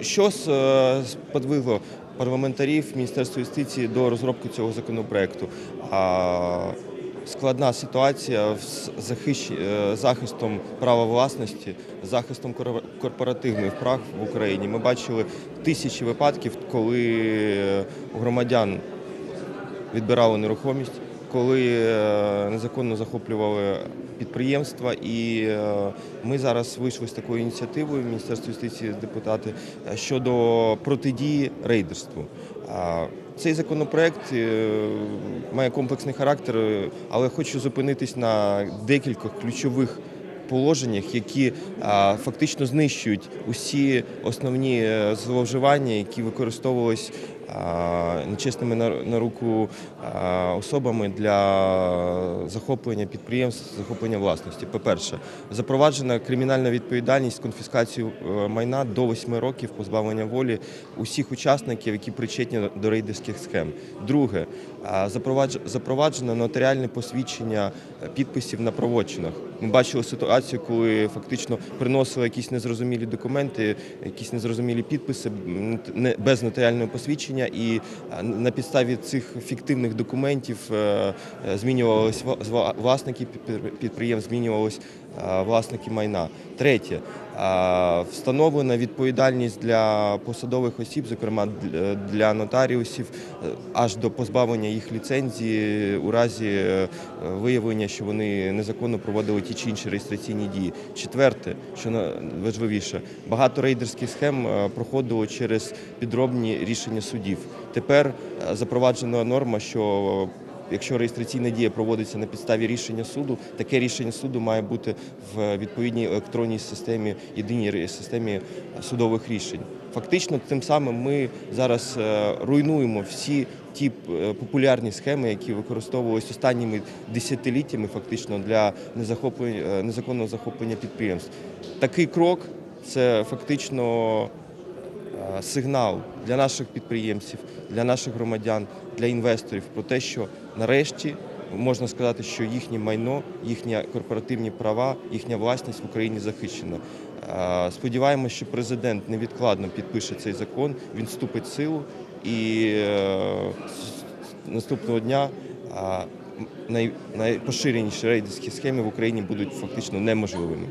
Що е, сподвигло парламентарів Міністерства юстиції до розробки цього законопроекту? Складна ситуація з е, захистом права власності, захистом корпоративних прав в Україні. Ми бачили тисячі випадків, коли е, громадян відбирали нерухомість, коли е, незаконно захоплювали підприємства. І е, ми зараз вийшли з такою ініціативою Міністерства юстиції депутати е, щодо протидії рейдерству. Цей законопроект має комплексний характер, але хочу зупинитись на декількох ключових положеннях, які фактично знищують усі основні зловживання, які використовувались а, нечесними на, руку особами для захоплення підприємств, захоплення власності. По-перше, запроваджена кримінальна відповідальність з конфіскацією е, майна до 8 років позбавлення волі усіх учасників, які причетні до рейдерських схем. Друге, запроваджено нотаріальне посвідчення підписів на правочинах. Ми бачили ситуацію, коли фактично приносили якісь незрозумілі документи, якісь незрозумілі підписи без нотаріального посвідчення, і на підставі цих фіктивних документів змінювалися е, змінювались ва- зва- власники підприємств, змінювались е, власники майна. Третє. Встановлена відповідальність для посадових осіб, зокрема для- нотаріусів, е, аж до позбавлення їх ліцензії у разі е, виявлення, що вони незаконно проводили ті чи інші реєстраційні дії. Четверте, що на- важливіше, багато рейдерських схем е, проходило через підробні рішення судів. Тепер запроваджена норма, що Якщо реєстраційна дія проводиться на підставі рішення суду, таке рішення суду має бути в відповідній електронній системі, єдиній системі судових рішень. Фактично, тим самим ми зараз е, руйнуємо всі ті е, популярні схеми, які використовувалися останніми десятиліттями, фактично для е, незаконного захоплення підприємств. Такий крок це фактично сигнал для наших підприємців, для наших громадян, для інвесторів про те, що нарешті можна сказати, що їхнє майно, їхні корпоративні права, їхня власність в Україні захищена. Е, Сподіваємося, що президент невідкладно підпише цей закон, він вступить в силу і е, наступного дня е, найпоширеніші рейдерські схеми в Україні будуть фактично неможливими.